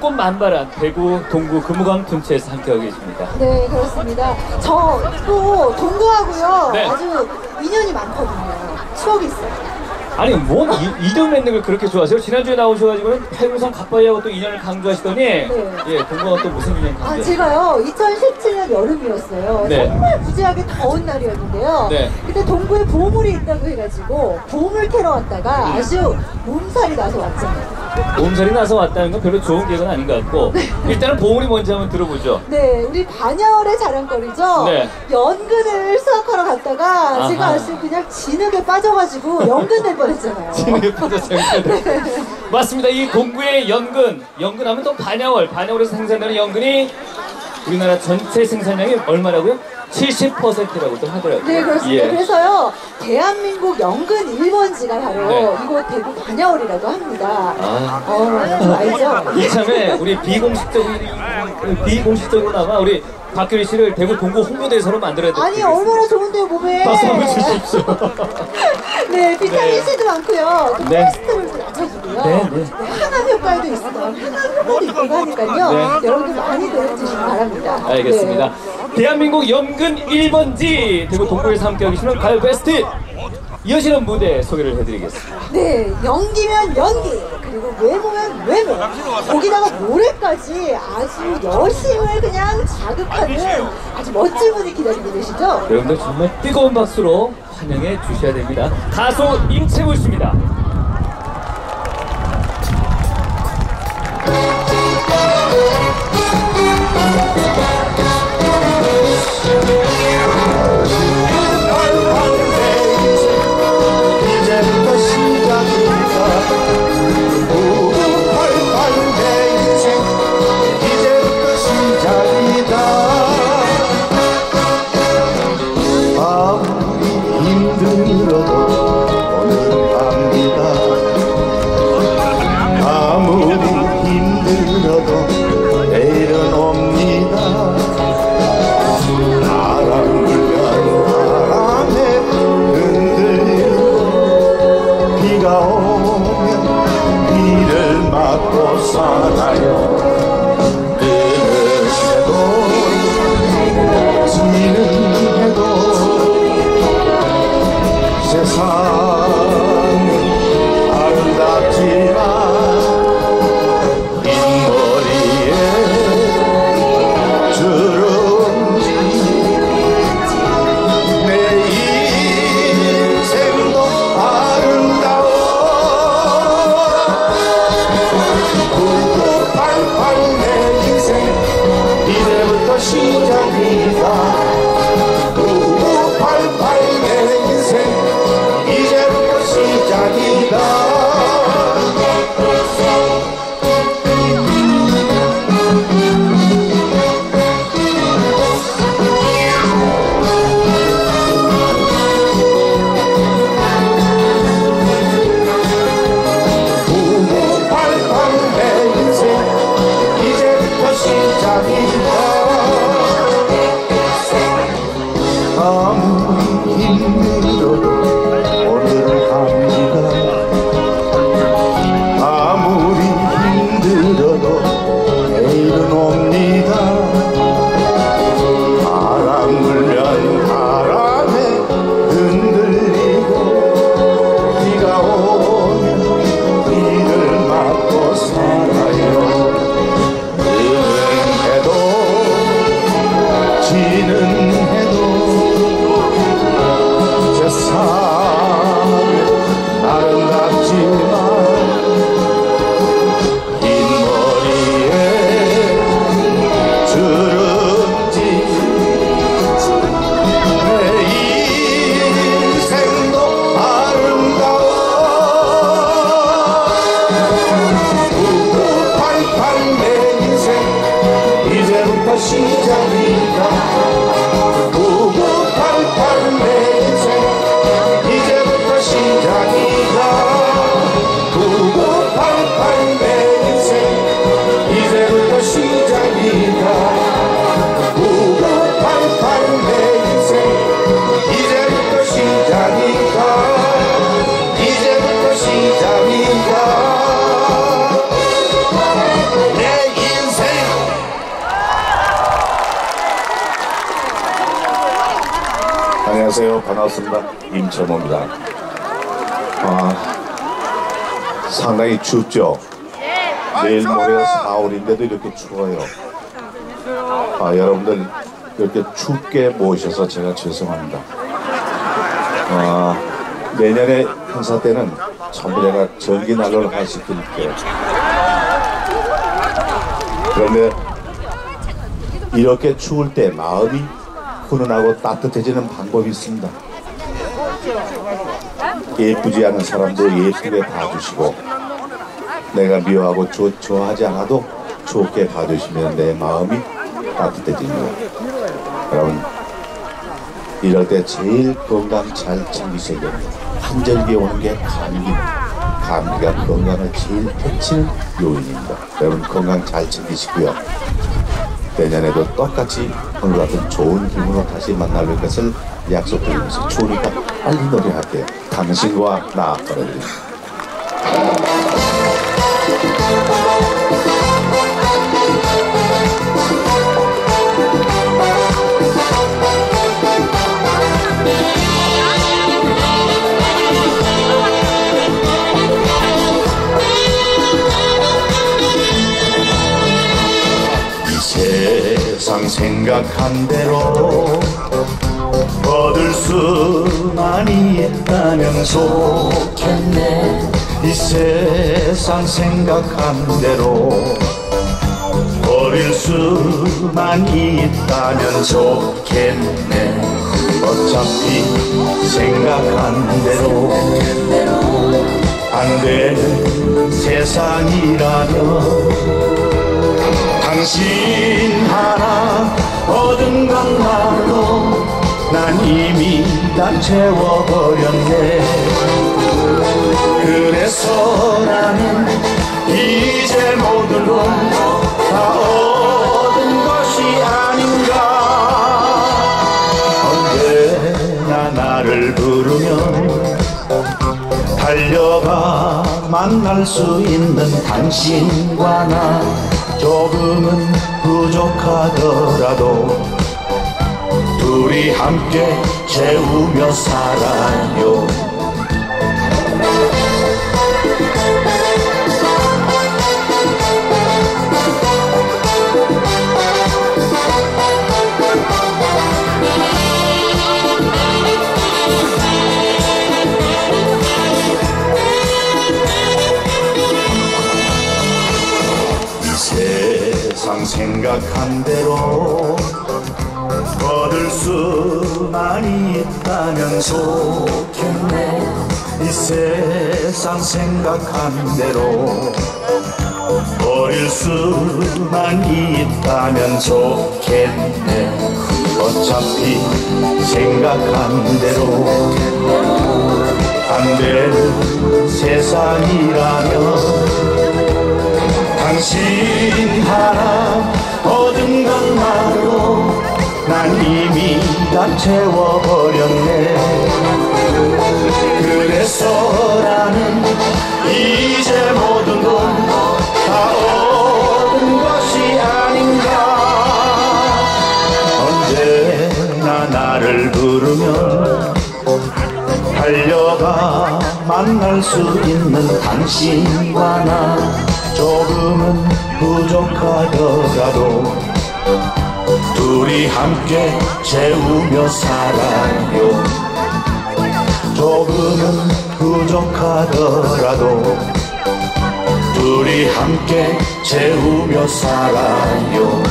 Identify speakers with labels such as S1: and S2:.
S1: 연꽃 만발한 대구 동구 금우강 둔치에서 함께하고 계십니다.
S2: 네, 그렇습니다. 저 또 동구하고요.
S1: 네.
S2: 아주 인연이 많거든요. 추억이 있어요.
S1: 아니 뭔 이- 이름 맺는 걸 그렇게 좋아하세요? 지난주에 나오셔가지고는 팔구상 갑바이하고 또 인연을 강조하시더니 예 동구가 또 무슨 인연
S2: 아,
S1: 관계?
S2: 제가요, 2017년 여름이었어요.
S1: 네.
S2: 정말 무지하게 더운 날이었는데요.
S1: 네.
S2: 그때 동구에 보물이 있다고 해가지고, 보물 캐러 왔다가 아주 몸살이 나서 왔잖아요.
S1: 몸살이 나서 왔다는 건 별로 좋은 계획은 아닌 것 같고 일단은 보물이 뭔지 한번 들어보죠.
S2: 네, 우리 반야월의 자랑거리죠.
S1: 네.
S2: 연근을 수확하러 갔다가
S1: 아하.
S2: 제가 아주 그냥 진흙에 빠져가지고 연근 될 뻔했잖아요.
S1: 진흙에 빠졌어요. 맞습니다. 이 동구의 연근, 연근하면 또 반야월, 반야월에서 생산되는 연근이 우리나라 전체 생산량이 얼마라고요? 70%라고도 하더라고요.
S2: 네, 그렇습니다.
S1: 예.
S2: 그래서 대한민국 연근 1번지가 바로
S1: 네.
S2: 이곳 대구 반야월이라고 합니다.
S1: 아.
S2: 어, 알죠?
S1: 이참에 우리 비공식적으로 비공식적으로나마 우리 박규리 씨를 대구 동구 홍보대사로 만들어야 될
S2: 아니, 얼마나 좋은데요, 몸에.
S1: 박수 한번 주십시오.
S2: 네, 비타민
S1: 네.
S2: C도 많고요. 또
S1: 네.
S2: 낮춰주고요.
S1: 네, 네.
S2: 항암 효과도 있어요. 항암 효과도 있다고 하니까요.
S1: 네.
S2: 여러분들 많이들 해주시기 바랍니다.
S1: 알겠습니다.
S2: 네.
S1: 대한민국 연근 1번지 대구 동구에서 함께하고 계시는 가요 베스트 이어지는 무대 소개를 해드리겠습니다.
S2: 네, 연기면 연기, 그리고 외모면 외모, 거기다가 노래까지 아주 여심을 그냥 자극하는 아주 멋진 분이 기다리고 계시죠?
S1: 여러분들 정말 뜨거운 박수로 환영해 주셔야 됩니다. 가수 임채무 씨입니다.
S3: 세상 안녕하세요. 반갑습니다. 임철모입니다. 아, 상당히 춥죠? 내일 모레가 4월인데도 이렇게 추워요. 아, 여러분들 이렇게 춥게 모셔서 제가 죄송합니다. 아, 내년에 행사 때는 전부 제가 전기 난로를 하나씩 드릴게요. 그런데 이렇게 추울 때 마음이 훈훈하고 따뜻해지는 방법이 있습니다. 예쁘지 않은 사람도 예쁘게 봐주시고 내가 미워하고 좋, 좋아하지 않아도 좋게 봐주시면 내 마음이 따뜻해집니다. 여러분 이럴 때 제일 건강 잘 챙기셔야 됩니다. 한절기에 오는 게 감기입니다. 감기가 건강을 제일 해치는 요인입니다. 여러분 건강 잘 챙기시고요. 내년에도 똑같이 오늘 같은 좋은 기분으로 다시 만날 것을 약속드리면서 추우니까 빨리 노래할게요. 당신과 나 보내드립니다. 세상 생각한 대로 얻을 수만 있다면 좋겠네. 이 세상 생각한 대로 버릴 수만 있다면 좋겠네. 어차피 생각한 대로 안 되는 세상이라면 당신 하나 얻은 것만으로 난 이미 다 채워버렸네. 그래서 나는 이제 모든 건다 얻은 것이 아닌가. 언제나 나를 부르면 달려가 만날 수 있는 당신과 나 조금은 부족하더라도 둘이 함께 채우며 살아요 생각한 대로 얻을 수만 있다면 좋겠네. 이 세상 생각한 대로 버릴 수만 있다면 좋겠네. 어차피 생각한 대로 안 되는 세상이라면 당신 하나 얻은 것만으로 난 이미 다 채워버렸네. 그래서 나는 이제 모든 건 다 얻은 것이 아닌가. 언제나 나를 부르면 달려가 만날 수 있는 당신과 나 조금은 부족하더라도 둘이 함께 채우며 살아요. 조금은 부족하더라도 둘이 함께 채우며 살아요